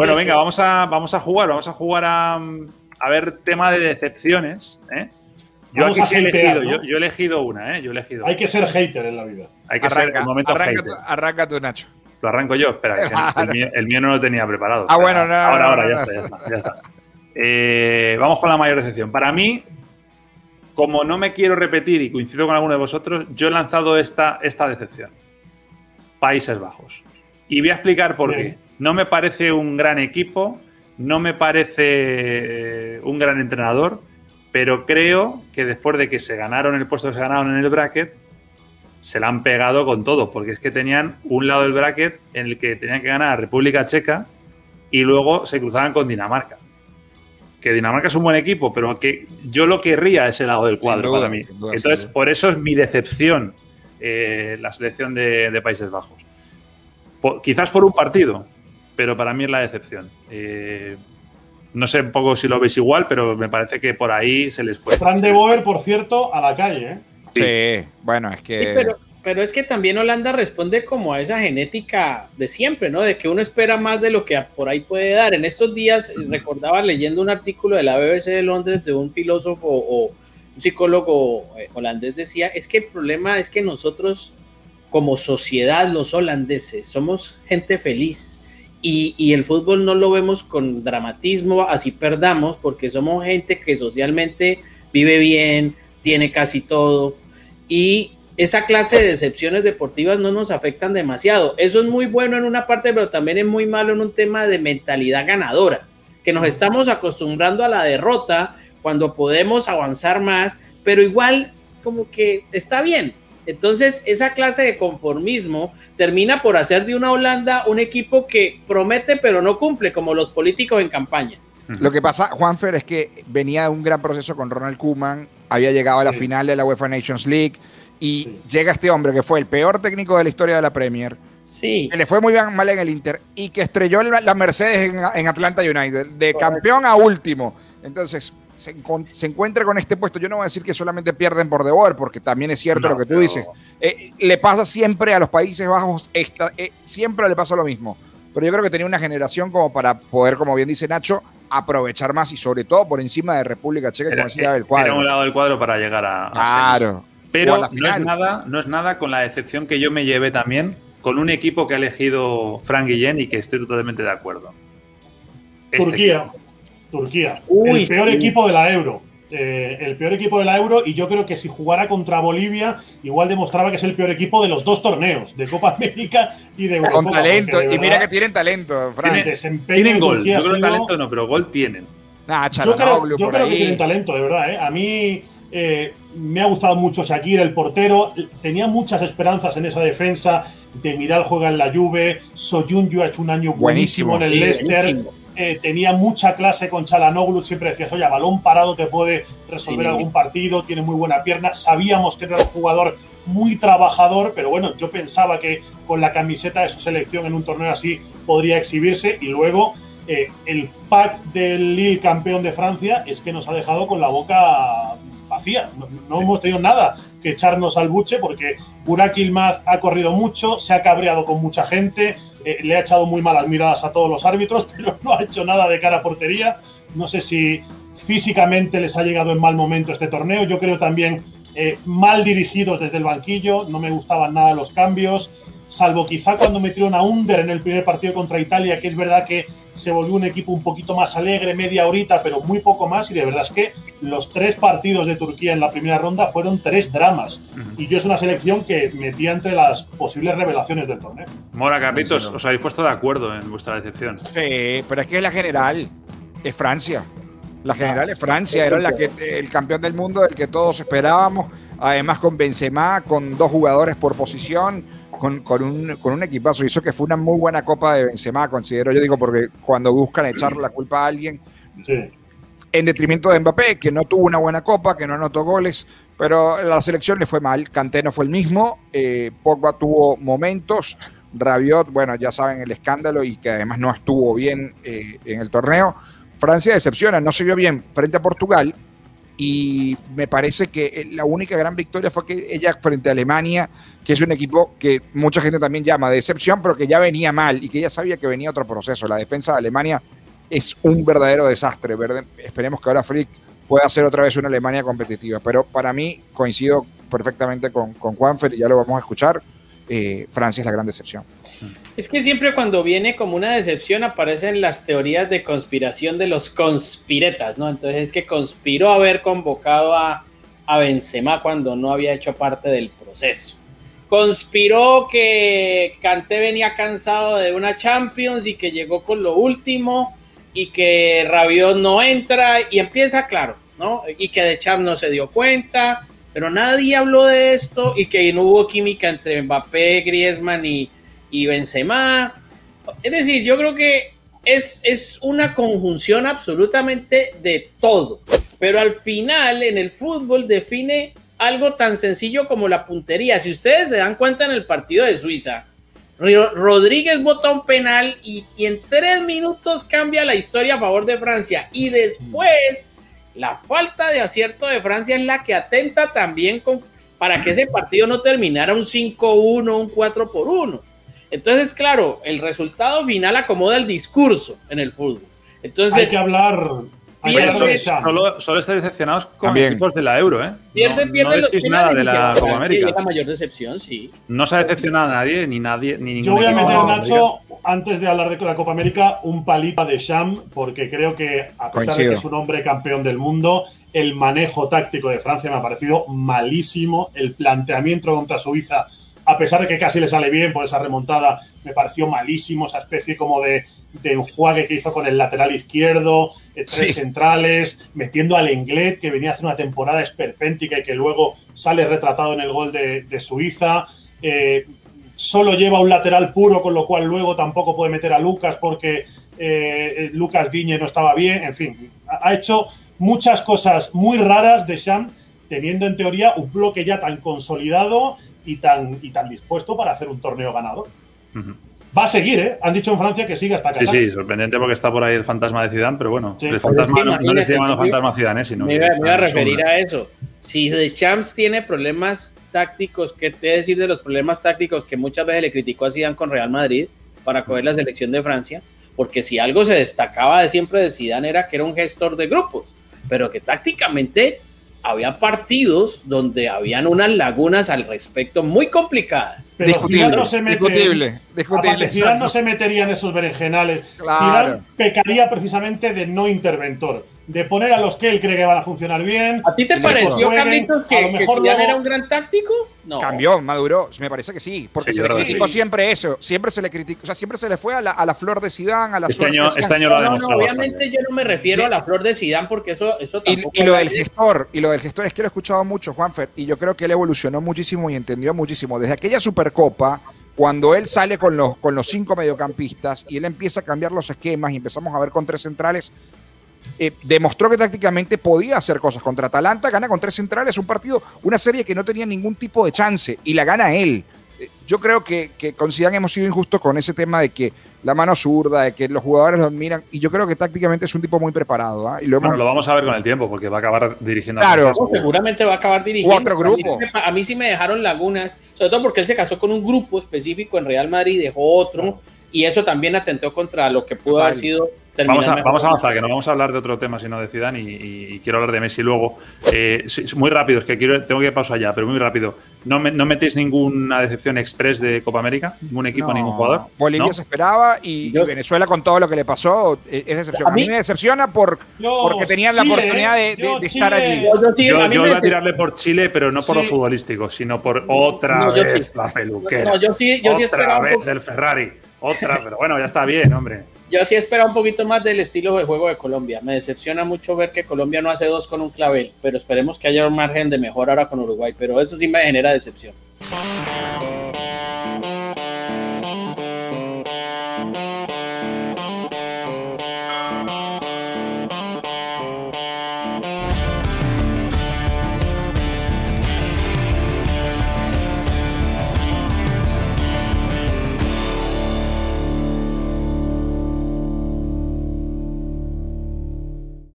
Bueno, venga, vamos a, vamos a jugar, vamos a jugar a, a ver tema de decepciones. ¿eh? Yo Vamos aquí a sí he elegido, ¿no? yo, yo he elegido una, ¿eh? Yo he elegido Hay que ser hater en la vida. Hay que ser el momento arranca, hater. tu, arranca tu, Nacho. Lo arranco yo, espera, que el, mío, el mío no lo tenía preparado. Ah, Espera, bueno, no, Ahora, no, ahora, no, ya, no. Está, ya está, ya está. Eh, vamos con la mayor decepción. Para mí, como no me quiero repetir y coincido con alguno de vosotros, yo he lanzado esta, esta decepción. Países Bajos. Y voy a explicar por Bien. qué. No me parece un gran equipo, no me parece eh, un gran entrenador, pero creo que después de que se ganaron el puesto que se ganaron en el bracket, se la han pegado con todo, porque es que tenían un lado del bracket en el que tenían que ganar a República Checa y luego se cruzaban con Dinamarca. Que Dinamarca es un buen equipo, pero que yo lo querría ese lado del cuadro duda, para mí. duda, Entonces, por eso es mi decepción eh, la selección de, de Países Bajos. Quizás por un partido, pero para mí es la decepción. Eh, no sé un poco si lo veis igual, pero me parece que por ahí se les fue. Fran de Boer, por cierto, a la calle. ¿eh? Sí, bueno, es que. Sí, pero, pero es que también Holanda responde como a esa genética de siempre, ¿no? De que uno espera más de lo que por ahí puede dar. En estos días eh, recordaba leyendo un artículo de la BBC de Londres de un filósofo o un psicólogo eh, holandés decía, es que el problema es que nosotros como sociedad, los holandeses, somos gente feliz. Y, y el fútbol no lo vemos con dramatismo, así perdamos, porque somos gente que socialmente vive bien, tiene casi todo, y esa clase de decepciones deportivas no nos afectan demasiado. Eso es muy bueno en una parte, pero también es muy malo en un tema de mentalidad ganadora, que nos estamos acostumbrando a la derrota cuando podemos avanzar más, pero igual como que está bien. Entonces, esa clase de conformismo termina por hacer de una Holanda un equipo que promete pero no cumple, como los políticos en campaña. Lo que pasa, Juanfer, es que venía de un gran proceso con Ronald Koeman, había llegado a la Sí. final de la UEFA Nations League y Sí. llega este hombre que fue el peor técnico de la historia de la Premier, Sí, que le fue muy bien- mal en el Inter y que estrelló la, Mercedes en, en Atlanta United, de Correcto. campeón a último. Entonces, se, se encuentra con este puesto. Yo no voy a decir que solamente pierden por De Boer, porque también es cierto No, lo que tú pero- dices. Eh, le pasa siempre a los Países Bajos, esta- eh, siempre le pasa lo mismo. Pero yo creo que tenía una generación como para poder, como bien dice Nacho, aprovechar más y sobre todo por encima de República Checa, como Era, decía del era cuadro. un lado del cuadro para llegar a. Claro. Pero a no final. es, nada, no es nada con la decepción que yo me llevé también con un equipo que ha elegido Frank Guillén y que estoy totalmente de acuerdo. Este Turquía. equipo. Turquía. Uy, el peor sí. equipo de la Euro. Eh, el peor equipo de la Euro y yo creo que si jugara contra Bolivia igual demostraba que es el peor equipo de los dos torneos, de Copa América y de Eurocopa. Con talento. de Y mira que tienen talento, Fran. el Tiene- desempeño Tienen de gol. Turquía Yo creo que talento no, pero gol tienen. Nah, Yo creo, yo que tienen talento, de verdad. ¿eh? A mí eh, me ha gustado mucho Shakir, el portero. Tenía muchas esperanzas en esa defensa. Demiral juega en la Juve. Soyuncu ha hecho un año buenísimo, Buenísimo. en el Sí, Leicester. buenísimo. Eh, tenía mucha clase con Chalanoglu. Siempre decías, oye, balón parado te puede resolver Sí. algún partido. Tiene muy buena pierna. Sabíamos que era un jugador muy trabajador, pero bueno, yo pensaba que con la camiseta de su selección en un torneo así podría exhibirse. Y luego eh, el pack del Lille campeón de Francia es que nos ha dejado con la boca vacía. No, no hemos tenido nada que echarnos al buche porque Burak Yilmaz ha corrido mucho, se ha cabreado con mucha gente, eh, le ha echado muy malas miradas a todos los árbitros, pero no ha hecho nada de cara a portería. No sé si físicamente les ha llegado en mal momento este torneo. Yo creo también eh, mal dirigidos desde el banquillo, no me gustaban nada los cambios, salvo quizá cuando metieron a Under en el primer partido contra Italia, que es verdad que se volvió un equipo un poquito más alegre, media horita, pero muy poco más, y de verdad es que los tres partidos de Turquía en la primera ronda fueron tres dramas. Y yo es una selección que metía entre las posibles revelaciones del torneo. Mora, no. os habéis puesto de acuerdo en vuestra decepción. Sí, pero es que la general es Francia. La general es Francia, era la que el campeón del mundo del que todos esperábamos. Además con Benzema, con dos jugadores por posición, con, con un, con un equipazo. Hizo que fue una muy buena copa de Benzema, considero yo digo, porque cuando buscan echar la culpa a alguien, Sí. en detrimento de Mbappé, que no tuvo una buena copa, que no anotó goles, pero la selección le fue mal. Kanté no fue el mismo, eh, Pogba tuvo momentos, Rabiot, bueno, ya saben el escándalo y que además no estuvo bien eh, en el torneo. Francia decepciona, no se vio bien frente a Portugal y me parece que eh, la única gran victoria fue que ella frente a Alemania, que es un equipo que mucha gente también llama de excepción, pero que ya venía mal y que ya sabía que venía otro proceso. La defensa de Alemania es un verdadero desastre. Esperemos que ahora Frick pueda hacer otra vez una Alemania competitiva. Pero para mí coincido perfectamente con, con Juanfer y ya lo vamos a escuchar. Eh, Francia es la gran decepción. Es que siempre cuando viene como una decepción aparecen las teorías de conspiración de los conspiretas, ¿no? Entonces es que conspiró haber convocado a, a Benzema cuando no había hecho parte del proceso. Conspiró que Kanté venía cansado de una Champions y que llegó con lo último y que Rabiot no entra y empieza claro, ¿no? Y que De Champ no se dio cuenta pero nadie habló de esto y que no hubo química entre Mbappé, Griezmann y, y Benzema. Es decir, yo creo que es, es una conjunción absolutamente de todo, pero al final en el fútbol define algo tan sencillo como la puntería. Si ustedes se dan cuenta en el partido de Suiza, Rodríguez bota un penal y, y, en tres minutos cambia la historia a favor de Francia. Y después la falta de acierto de Francia es la que atenta también con, para que ese partido no terminara un 5-1, un 4 por 1. Entonces, claro, el resultado final acomoda el discurso en el fútbol. Entonces, hay que hablar. solo, solo estáis decepcionados con los equipos de la Euro, ¿eh? Pierde, no, pierde no los nada de la Copa América. Sí, la mayor decepción, sí. No se ha decepcionado a nadie, ni nadie, ni Yo voy a meter, Nacho, antes de hablar de la Copa América, un palito de Sham, porque creo que, a pesar de que es un hombre campeón del mundo, el manejo táctico de Francia me ha parecido malísimo. El planteamiento contra Suiza, a pesar de que casi le sale bien por esa remontada, me pareció malísimo. Esa especie como de, de enjuague que hizo con el lateral izquierdo, eh, tres sí. centrales, metiendo al Englet, que venía a hacer una temporada esperpéntica y que luego sale retratado en el gol de, de Suiza. Eh, solo lleva un lateral puro, con lo cual luego tampoco puede meter a Lucas porque eh, Lucas Diñe no estaba bien. En fin, ha hecho muchas cosas muy raras de Sham, teniendo en teoría un bloque ya tan consolidado y tan, y tan dispuesto para hacer un torneo ganador. Uh -huh. Va a seguir, ¿eh? Han dicho en Francia que sigue hasta Qatar. Sí, sí, sorprendente porque está por ahí el fantasma de Zidane, pero bueno, sí. el fantasma no, no, le estoy llamando fantasma Zidane, ¿eh? sino me, me voy a referir a eso. Si The Champs tiene problemas tácticos, ¿qué te decir de los problemas tácticos que muchas veces le criticó a Zidane con Real Madrid para coger la selección de Francia? Porque si algo se destacaba de siempre de Zidane era que era un gestor de grupos, pero que tácticamente había partidos donde habían unas lagunas al respecto muy complicadas. Pero discutible, no se mete, discutible, discutible. Zidane no se metería en esos berenjenales. Claro. Zidane pecaría precisamente de no interventor, de poner a los que él cree que van a funcionar bien. ¿A ti te pareció, Carlitos, que, que Zidane luego... era un gran táctico? No. Cambió, maduró, me parece que sí, porque sí, se le criticó sí. siempre eso, siempre se le criticó, o sea, siempre se le fue a la, a la flor de Zidane, a la este año, este año lo ha no, no, obviamente yo no me refiero a la flor de Zidane porque eso, eso tampoco y, y lo del gestor, y lo del gestor es que lo he escuchado mucho, Juanfer, y yo creo que él evolucionó muchísimo y entendió muchísimo. Desde aquella Supercopa, cuando él sale con los, con los cinco mediocampistas y él empieza a cambiar los esquemas y empezamos a ver con tres centrales, eh, demostró que tácticamente podía hacer cosas. Contra Atalanta gana con tres centrales, un partido, una serie que no tenía ningún tipo de chance y la gana él. Eh, yo creo que, que con Zidane hemos sido injustos con ese tema de que la mano zurda, de que los jugadores lo admiran, y yo creo que tácticamente es un tipo muy preparado. ¿eh? Y lo, hemos... bueno, lo vamos a ver con el tiempo, porque va a acabar dirigiendo. Claro, no, seguramente va a acabar dirigiendo. Otro grupo. A mí, a mí, sí me dejaron lagunas, sobre todo porque él se casó con un grupo específico en Real Madrid, dejó otro, y eso también atentó contra lo que pudo Total. haber sido Vamos a, vamos a, avanzar, que no vamos a hablar de otro tema sino de Zidane y, y, y quiero hablar de Messi luego. Eh, muy rápido, es que quiero, tengo que pausar ya, pero muy rápido. ¿No, me, no metéis ninguna decepción express de Copa América? ¿Ningún equipo, no. ningún jugador? Bolivia ¿No? se esperaba y, y, Venezuela con todo lo que le pasó es decepción. A mí, a mí me decepciona por, yo, porque tenían la oportunidad de, de, de estar allí. Yo, yo, yo voy a tirarle por Chile, pero no por sí. lo futbolístico, sino por otra vez sí. la peluquera. yo sí, yo otra sí esperaba vez el Ferrari. Otra, pero bueno, ya está bien, hombre. Yo sí espero un poquito más del estilo de juego de Colombia. Me decepciona mucho ver que Colombia no hace dos con un clavel, pero esperemos que haya un margen de mejora ahora con Uruguay. Pero eso sí me genera decepción.